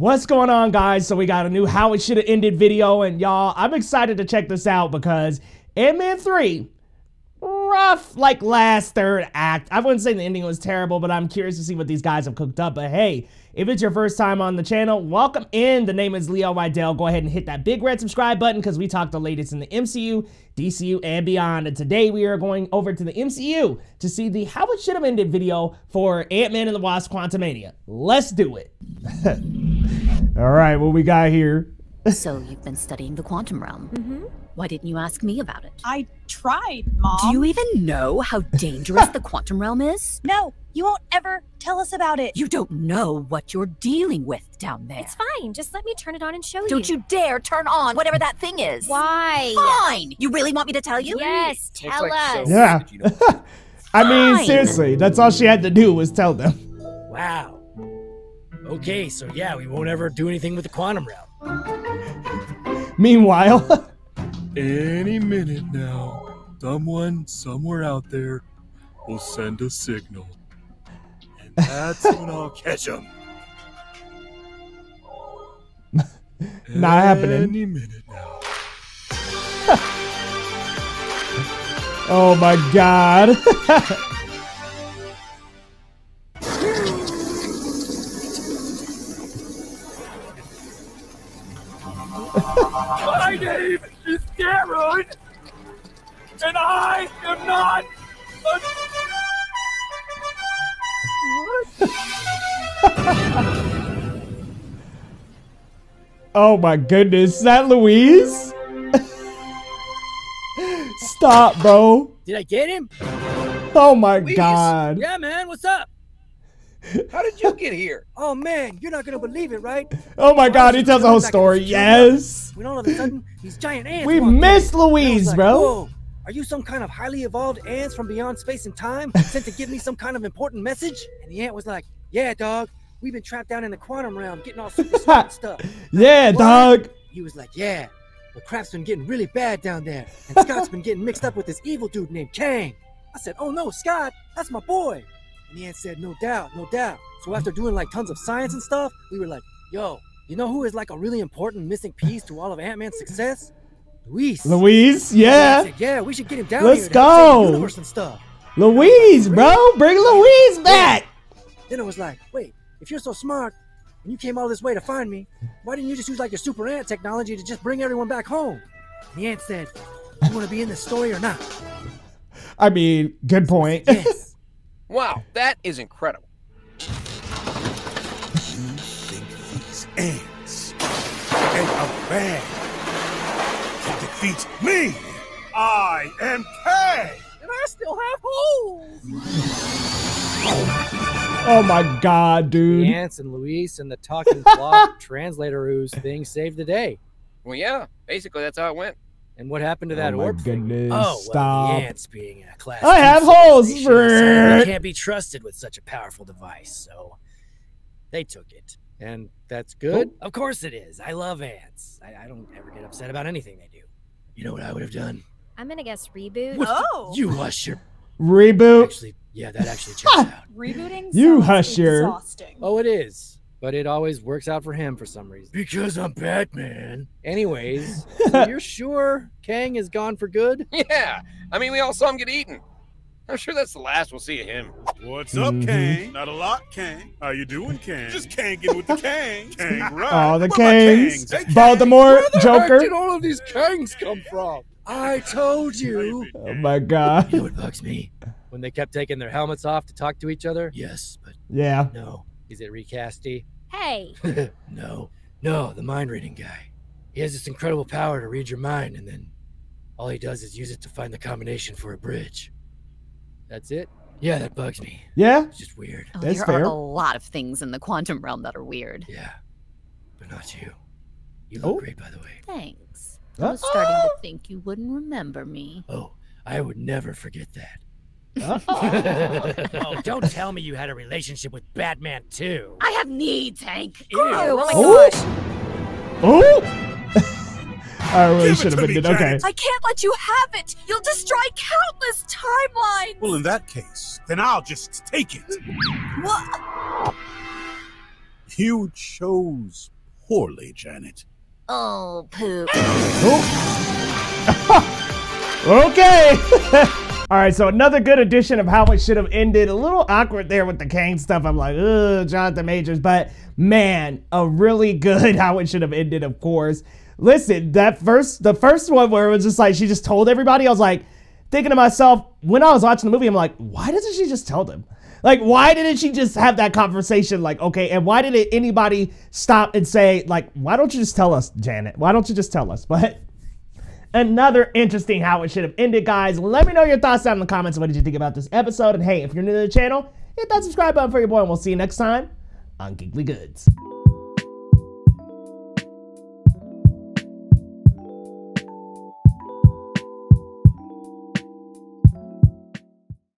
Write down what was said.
What's going on, guys? So we got a new How It Should Have Ended video, and y'all, I'm excited to check this out because Ant-Man 3, rough, like, last third act. I wouldn't say the ending was terrible, but I'm curious to see what these guys have cooked up. But hey, if it's your first time on the channel, welcome in. The name is Leo Rydel. Go ahead and hit that big red subscribe button because we talk the latest in the MCU, DCU, and beyond. And today we are going over to the MCU to see the How It Should Have Ended video for Ant-Man and the Wasp Quantumania. Let's do it. All right, what we got here? So you've been studying the quantum realm. Mm-hmm. Why didn't you ask me about it? I tried, Mom. Do you even know how dangerous the quantum realm is? No, you won't ever tell us about it. You don't know what you're dealing with down there. It's fine. Just let me turn it on and show you. Don't you. you dare turn on whatever that thing is. Why? Fine. You really want me to tell you? Yes, tell like us. so- Yeah. Did you know? I mean, seriously, that's all she had to do was tell them. Wow. Okay, so yeah, we won't ever do anything with the quantum realm. Meanwhile, Any minute now, someone somewhere out there will send a signal. And that's when I'll catch them. Not happening. Any minute now. oh my god. My name is Darren, and I am not a. oh my goodness. Is that Luis? Stop, bro. Did I get him? Oh my god. Yeah, man, what's up? How did you get here? Oh man, you're not gonna believe it, right? Oh my god, he tells the whole story. Yes. When all of a sudden, these giant ants. We missed And I was Luis, like, bro. Whoa, are you some kind of highly evolved ants from beyond space and time sent to give me some kind of important message? And the ant was like, Yeah, dog. We've been trapped down in the quantum realm, getting all super smart stuff. Yeah, What? dog. He was like, Yeah. The crap's been getting really bad down there, and Scott's been getting mixed up with this evil dude named Kang. I said, Oh no, Scott, that's my boy. And the ant said, No doubt, no doubt. So after doing like tons of science and stuff, we were like, Yo, you know who is like a really important missing piece to all of Ant Man's success? Luis. I yeah. said, yeah, we should get him down Let's here go. universe and stuff. Luis, bro. Bring Luis back. Then I was like, wait, if you're so smart and you came all this way to find me, why didn't you just use like your super ant technology to just bring everyone back home? And the ant said, you want to be in this story or not? I mean, good point. Yes. Wow, that is incredible. These ants and a bag can defeat me. I am Kang. and I still have holes. Oh my god, The dude. ants and Luis and the talking blob translator ooze thing saved the day. Well, yeah, basically that's how it went. And what happened to oh that oh my orb thing? goodness. Oh, well, Stop. the ants being a class. I have holes. civilization. They can't be trusted with such a powerful device, so they took it. And that's good? Oh. Of course it is. I love ants. I, I don't ever get upset about anything they do. You know what I would have done? I'm gonna guess reboot. What- Oh. You hush your. Reboot. Actually, yeah, that actually checks out. Rebooting You hush your- exhausting. Oh, it is. But it always works out for him for some reason. Because I'm Batman. Anyways, so you're sure Kang is gone for good? Yeah, I mean, we all saw him get eaten. I'm sure that's the last we'll see of him. What's up, Mhm. Kang? Not a lot, Kang. How you doing, Kang? Just Kangin with the Kang. Kang, right? Oh, the Where my Kangs. Hey, Kang. Baltimore, Where Joker. did all of these Kangs come from? I told you. Oh my god. You know what bugs me? When they kept taking their helmets off to talk to each other? Yes, but Yeah. no. Is it recasty? Hey, no. No, the mind reading guy. He has this incredible power to read your mind, and then all he does is use it to find the combination for a bridge. That's it? Yeah, that bugs me. Yeah. It's just weird. Oh, That's there fair. are a lot of things in the quantum realm that are weird. Yeah. But not you. You look Oh. great, by the way. Thanks. I was starting to think you wouldn't remember me. Oh, I would never forget that. Oh, don't tell me you had a relationship with Batman too. I have needs, Hank. Ew. oh, oh my Oh. gosh. oh. I really Give it should have to been me. Okay. I can't let you have it. You'll destroy countless timelines. Well, in that case, then I'll just take it. What? You chose poorly, Janet. Oh, poop. Okay. All right, so another good edition of how it should have ended. A little awkward there with the Kang stuff. I'm like, ugh, Jonathan Majors, but man, a really good how it should have ended, of course. Listen, that first, the first one where it was just like she just told everybody, I was like, thinking to myself when I was watching the movie, I'm like, why doesn't she just tell them? Like, why didn't she just have that conversation? Like, okay, and why didn't anybody stop and say, like, why don't you just tell us, Janet? Why don't you just tell us? But another interesting how it should have ended, guys. Let me know your thoughts down in the comments. What did you think about this episode? And hey, if you're new to the channel, hit that subscribe button for your boy, and we'll see you next time on Geekly Goods.